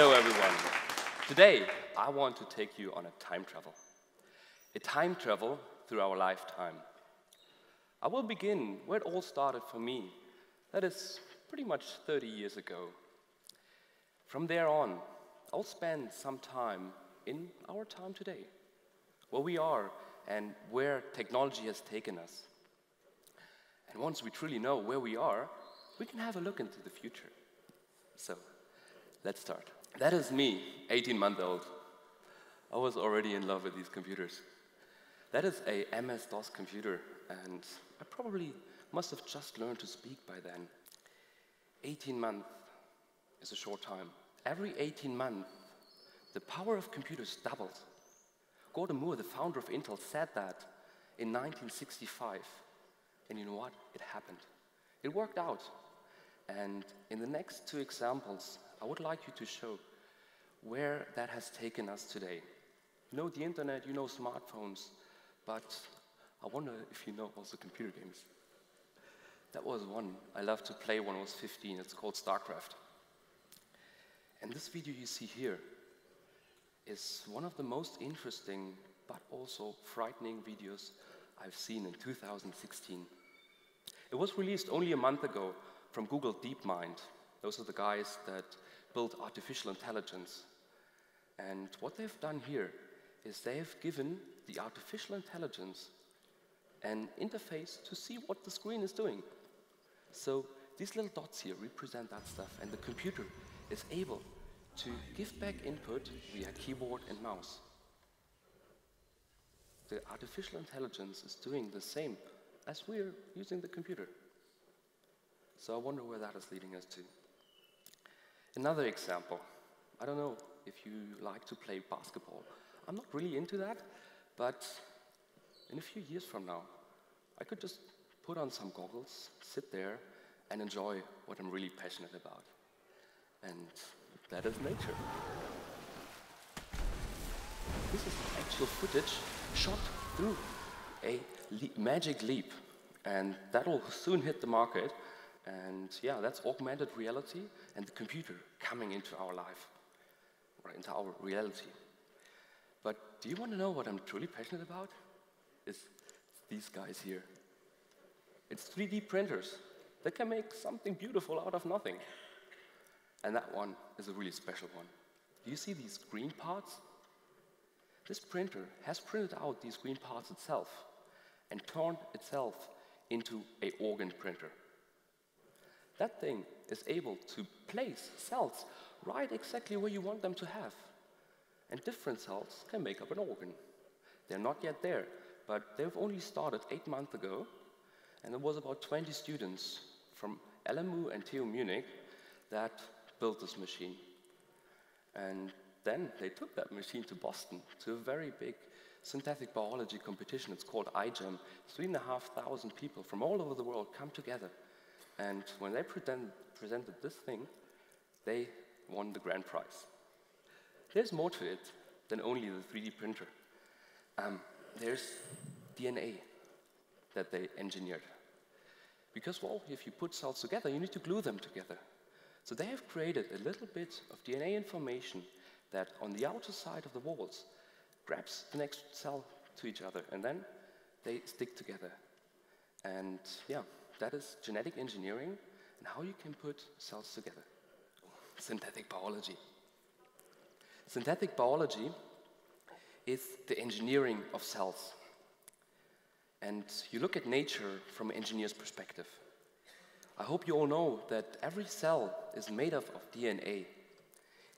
Hello, everyone. Today, I want to take you on a time travel. A time travel through our lifetime. I will begin where it all started for me. That is pretty much 30 years ago. From there on, I'll spend some time in our time today, where we are and where technology has taken us. And once we truly know where we are, we can have a look into the future. So, let's start. That is me, 18 month old. I was already in love with these computers. That is a MS-DOS computer, and I probably must have just learned to speak by then. 18 months is a short time. Every 18 months, the power of computers doubles. Gordon Moore, the founder of Intel, said that in 1965. And you know what? It happened. It worked out. And in the next two examples, I would like you to show where that has taken us today. You know the internet, you know smartphones, but I wonder if you know also computer games. That was one I loved to play when I was 15. It's called StarCraft. And this video you see here is one of the most interesting but also frightening videos I've seen in 2016. It was released only a month ago from Google DeepMind. Those are the guys that build artificial intelligence. And what they've done here is they've given the artificial intelligence an interface to see what the screen is doing. So these little dots here represent that stuff, and the computer is able to give back input via keyboard and mouse. The artificial intelligence is doing the same as we're using the computer. So I wonder where that is leading us to. Another example. I don't know if you like to play basketball. I'm not really into that, but in a few years from now, I could just put on some goggles, sit there, and enjoy what I'm really passionate about. And that is nature. This is actual footage shot through a le magic leap. And that will soon hit the market. And yeah, that's augmented reality and the computer coming into our life, or into our reality. But do you want to know what I'm truly passionate about? It's these guys here. It's 3D printers. They can make something beautiful out of nothing. And that one is a really special one. Do you see these green parts? This printer has printed out these green parts itself and turned itself into a organ printer. That thing is able to place cells right exactly where you want them to have. And different cells can make up an organ. They're not yet there, but they've only started eight months ago, and there was about 20 students from LMU and TU Munich that built this machine. And then they took that machine to Boston to a very big synthetic biology competition. It's called iGEM. Three and a half thousand people from all over the world come together. And when they present, presented this thing, they won the grand prize. There's more to it than only the 3D printer. Um, there's DNA that they engineered. Because, well, if you put cells together, you need to glue them together. So they have created a little bit of DNA information that on the outer side of the walls grabs the next cell to each other, and then they stick together. And yeah, that is genetic engineering and how you can put cells together. Synthetic biology. Synthetic biology is the engineering of cells. And you look at nature from an engineer's perspective. I hope you all know that every cell is made up of DNA.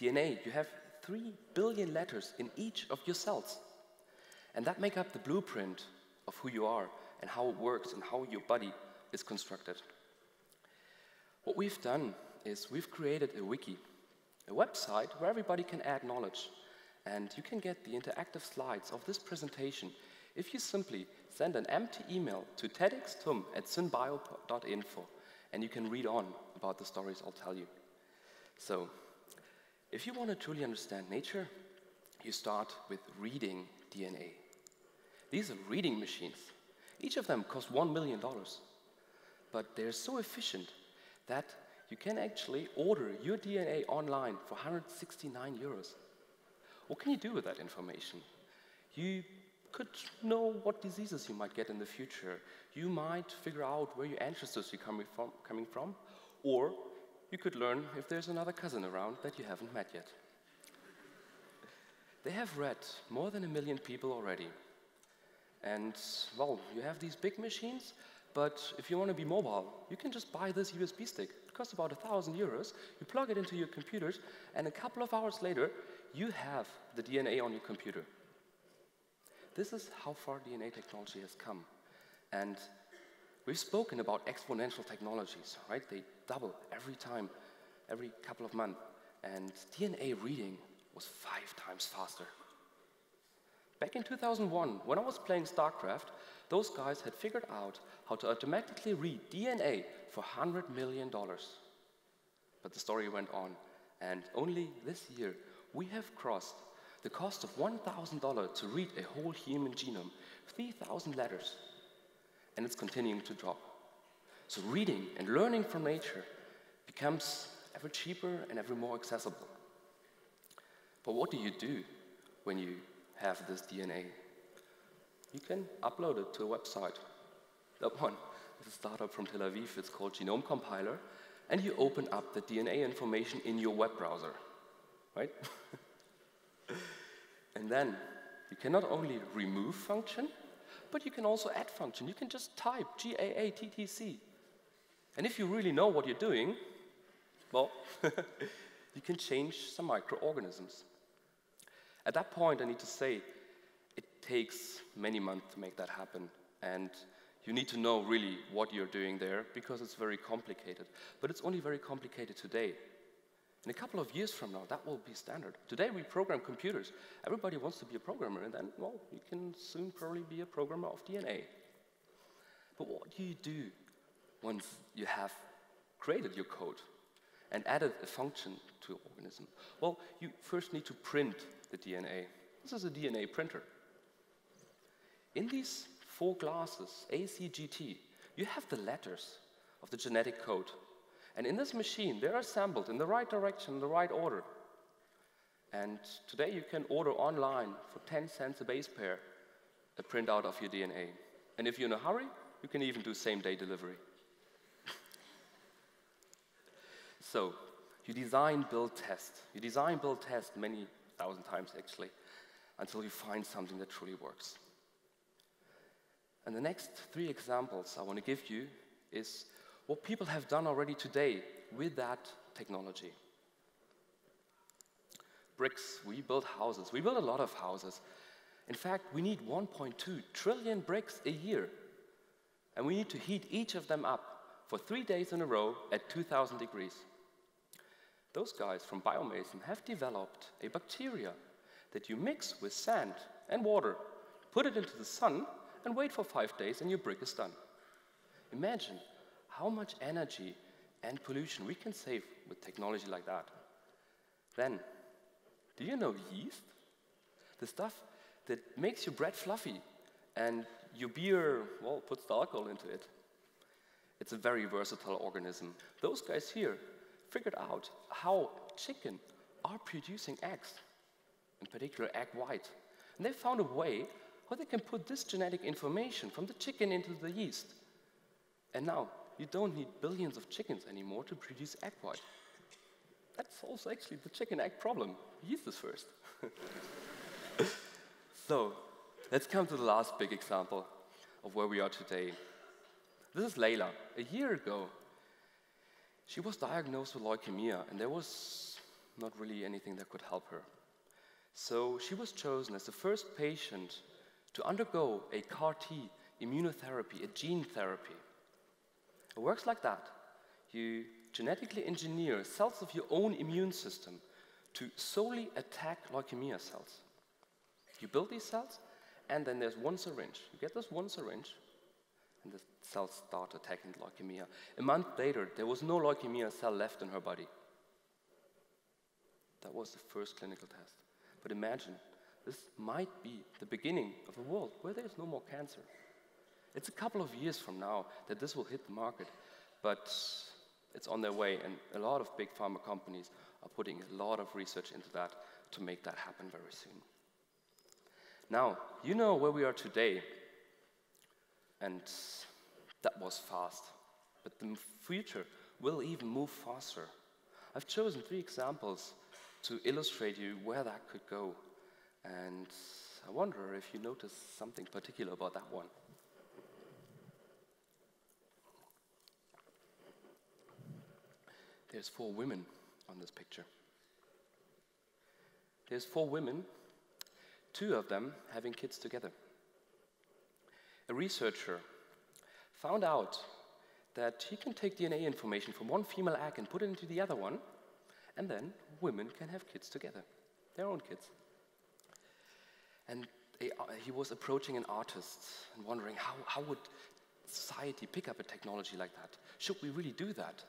DNA, you have three billion letters in each of your cells. And that make up the blueprint of who you are and how it works and how your body is constructed. What we've done is we've created a wiki, a website where everybody can add knowledge. And you can get the interactive slides of this presentation if you simply send an empty email to tedxtum at synbio.info and you can read on about the stories I'll tell you. So, if you want to truly understand nature, you start with reading DNA. These are reading machines. Each of them cost $1 million. But they're so efficient that you can actually order your DNA online for 169 euros. What can you do with that information? You could know what diseases you might get in the future. You might figure out where your ancestors are coming from, coming from, or you could learn if there's another cousin around that you haven't met yet. They have read more than a million people already. And, well, you have these big machines, but if you want to be mobile, you can just buy this USB stick. It costs about a thousand euros. You plug it into your computers, and a couple of hours later, you have the DNA on your computer. This is how far DNA technology has come. And we've spoken about exponential technologies, right? They double every time, every couple of months. And DNA reading was five times faster. Back in 2001, when I was playing StarCraft, those guys had figured out how to automatically read DNA for $100 million. But the story went on, and only this year we have crossed the cost of $1,000 to read a whole human genome, 3,000 letters, and it's continuing to drop. So reading and learning from nature becomes ever cheaper and ever more accessible. But what do you do when you have this DNA? You can upload it to a website. That one is a startup from Tel Aviv, it's called Genome Compiler, and you open up the DNA information in your web browser, right? and then you can not only remove function, but you can also add function. You can just type G-A-A-T-T-C. And if you really know what you're doing, well, you can change some microorganisms. At that point, I need to say, it takes many months to make that happen. And you need to know really what you're doing there because it's very complicated. But it's only very complicated today. In a couple of years from now, that will be standard. Today, we program computers. Everybody wants to be a programmer, and then, well, you can soon probably be a programmer of DNA. But what do you do once you have created your code and added a function to your organism? Well, you first need to print the DNA. This is a DNA printer. In these four glasses, ACGT, you have the letters of the genetic code. And in this machine, they're assembled in the right direction, in the right order. And today you can order online for 10 cents a base pair a printout of your DNA. And if you're in a hurry, you can even do same day delivery. So, you design, build, test. You design, build, test many thousand times actually, until you find something that truly works. And the next three examples I want to give you is what people have done already today with that technology. Bricks, we build houses. We build a lot of houses. In fact, we need 1.2 trillion bricks a year. And we need to heat each of them up for three days in a row at 2,000 degrees. Those guys from Biomason have developed a bacteria that you mix with sand and water, put it into the sun, and wait for five days, and your brick is done. Imagine how much energy and pollution we can save with technology like that. Then, do you know yeast? The stuff that makes your bread fluffy and your beer, well, puts the alcohol into it. It's a very versatile organism. Those guys here figured out how chicken are producing eggs, in particular egg white. And they found a way how they can put this genetic information from the chicken into the yeast. And now, you don't need billions of chickens anymore to produce egg white. That solves actually the chicken egg problem. Yeast is first. so, let's come to the last big example of where we are today. This is Layla. A year ago, she was diagnosed with leukemia, and there was not really anything that could help her. So she was chosen as the first patient to undergo a CAR T immunotherapy, a gene therapy. It works like that. You genetically engineer cells of your own immune system to solely attack leukemia cells. You build these cells, and then there's one syringe. You get this one syringe, and the cells start attacking leukemia. A month later, there was no leukemia cell left in her body. That was the first clinical test. But imagine, this might be the beginning of a world where there's no more cancer. It's a couple of years from now that this will hit the market, but it's on their way, and a lot of big pharma companies are putting a lot of research into that to make that happen very soon. Now, you know where we are today, and that was fast. But the future will even move faster. I've chosen three examples to illustrate you where that could go. And I wonder if you notice something particular about that one. There's four women on this picture. There's four women, two of them having kids together. A researcher found out that he can take DNA information from one female egg and put it into the other one, and then women can have kids together, their own kids. And he was approaching an artist and wondering how, how would society pick up a technology like that? Should we really do that?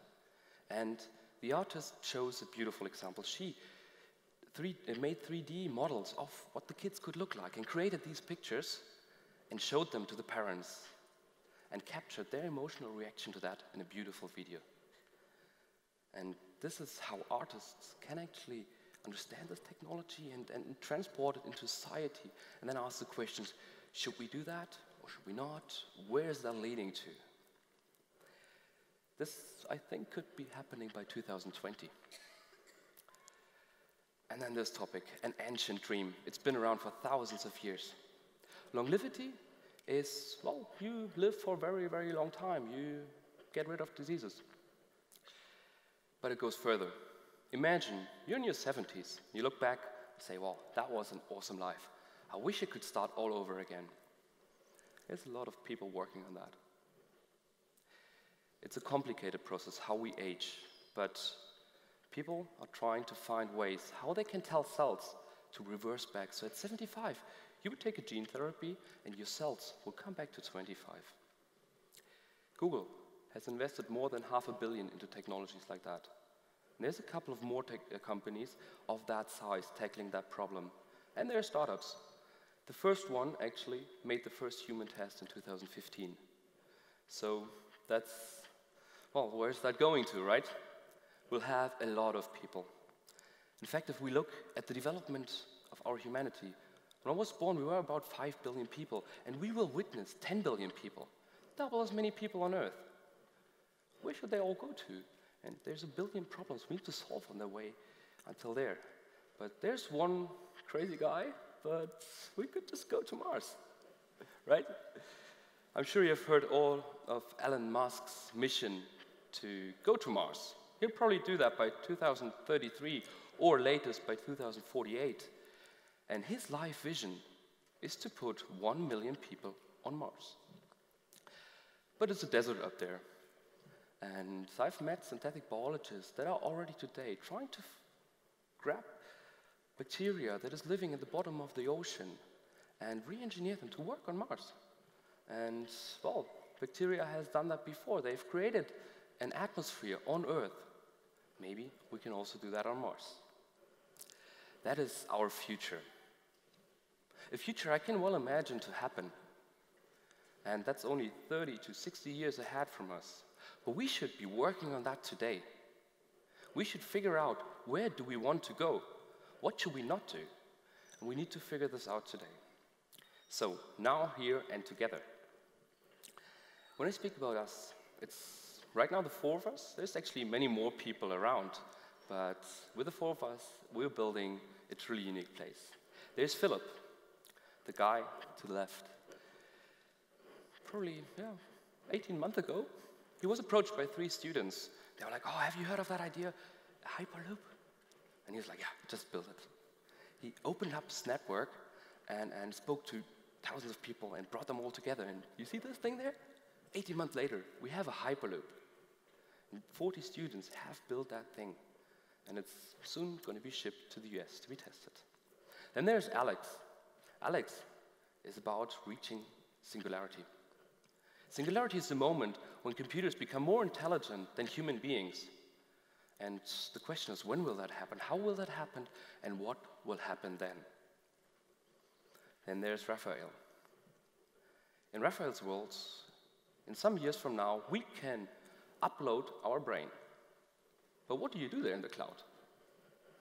And the artist chose a beautiful example. She three, made 3D models of what the kids could look like and created these pictures and showed them to the parents and captured their emotional reaction to that in a beautiful video. And this is how artists can actually understand this technology and, and transport it into society and then ask the questions should we do that or should we not? Where is that leading to? This, I think, could be happening by 2020. And then this topic, an ancient dream. It's been around for thousands of years. Longevity is, well, you live for a very, very long time. You get rid of diseases. But it goes further. Imagine you're in your 70s. You look back and say, well, that was an awesome life. I wish I could start all over again. There's a lot of people working on that. It's a complicated process, how we age, but people are trying to find ways how they can tell cells to reverse back. So at 75, you would take a gene therapy and your cells will come back to 25. Google has invested more than half a billion into technologies like that. And there's a couple of more uh, companies of that size tackling that problem. And there are startups. The first one actually made the first human test in 2015. So that's, well, where's that going to, right? We'll have a lot of people. In fact, if we look at the development of our humanity, when I was born, we were about 5 billion people, and we will witness 10 billion people, double as many people on Earth. Where should they all go to? And there's a billion problems we need to solve on the way until there. But there's one crazy guy, but we could just go to Mars, right? I'm sure you've heard all of Elon Musk's mission to go to Mars. He'll probably do that by 2033 or latest by 2048. And his life vision is to put one million people on Mars. But it's a desert up there. And I've met synthetic biologists that are already today trying to grab bacteria that is living at the bottom of the ocean and re-engineer them to work on Mars. And, well, bacteria has done that before. They've created an atmosphere on Earth. Maybe we can also do that on Mars. That is our future a future I can well imagine to happen. And that's only 30 to 60 years ahead from us. But we should be working on that today. We should figure out where do we want to go? What should we not do? And we need to figure this out today. So, now, here, and together. When I speak about us, it's right now the four of us. There's actually many more people around, but with the four of us, we're building a truly unique place. There's Philip, the guy to the left. Probably, yeah, 18 months ago, he was approached by three students. They were like, oh, have you heard of that idea, Hyperloop? And he was like, yeah, just build it. He opened up his network and, and spoke to thousands of people and brought them all together. And you see this thing there? 18 months later, we have a Hyperloop. And 40 students have built that thing. And it's soon going to be shipped to the US to be tested. Then there's Alex. Alex is about reaching singularity. Singularity is the moment when computers become more intelligent than human beings. And the question is, when will that happen? How will that happen? And what will happen then? Then there's Raphael. In Raphael's world, in some years from now, we can upload our brain. But what do you do there in the cloud?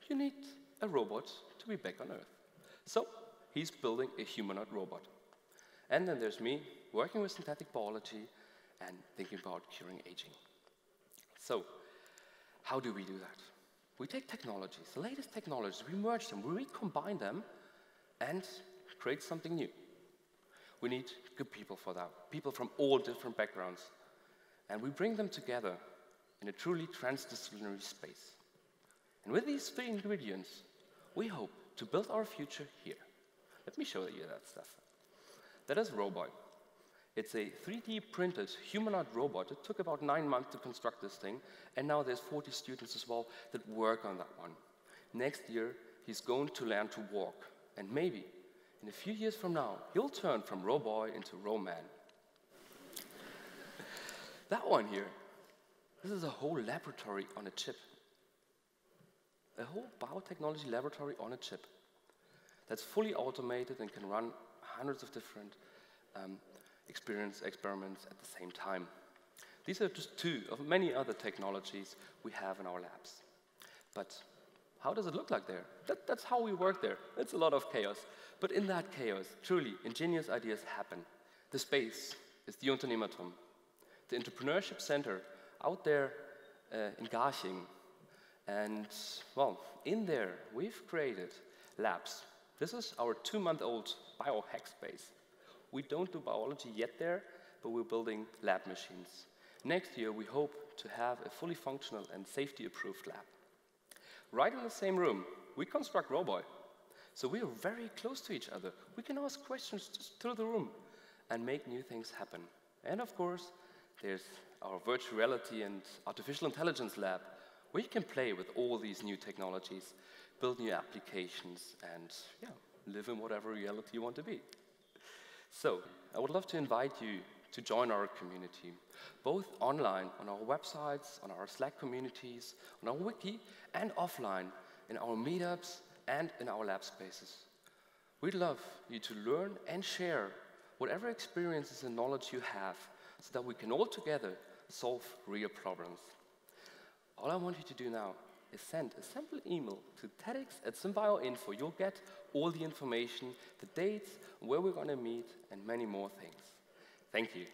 You need a robot to be back on Earth. So he's building a humanoid robot. And then there's me working with synthetic biology and thinking about curing aging. So, how do we do that? We take technologies, the latest technologies, we merge them, we recombine them, and create something new. We need good people for that, people from all different backgrounds. And we bring them together in a truly transdisciplinary space. And with these three ingredients, we hope to build our future here. Let me show you that stuff. That is Roboy. It's a 3D printed humanoid robot. It took about nine months to construct this thing, and now there's 40 students as well that work on that one. Next year, he's going to learn to walk, and maybe in a few years from now, he'll turn from Roboy into Roman. that one here, this is a whole laboratory on a chip. A whole biotechnology laboratory on a chip that's fully automated and can run hundreds of different um, experience experiments at the same time. These are just two of many other technologies we have in our labs. But how does it look like there? That, that's how we work there. It's a lot of chaos. But in that chaos, truly, ingenious ideas happen. The space is the Unternehmertum, the entrepreneurship center out there uh, in Garching. And, well, in there, we've created labs. This is our two-month-old biohack space. We don't do biology yet there, but we're building lab machines. Next year, we hope to have a fully functional and safety-approved lab. Right in the same room, we construct Roboy. So we are very close to each other. We can ask questions just through the room and make new things happen. And of course, there's our virtual reality and artificial intelligence lab, where you can play with all these new technologies, build new applications, and yeah, live in whatever reality you want to be. So, I would love to invite you to join our community, both online on our websites, on our Slack communities, on our wiki, and offline in our meetups and in our lab spaces. We'd love you to learn and share whatever experiences and knowledge you have so that we can all together solve real problems. All I want you to do now is send a simple email to TEDx at SynBioInfo. You'll get all the information, the dates, where we're going to meet, and many more things. Thank you.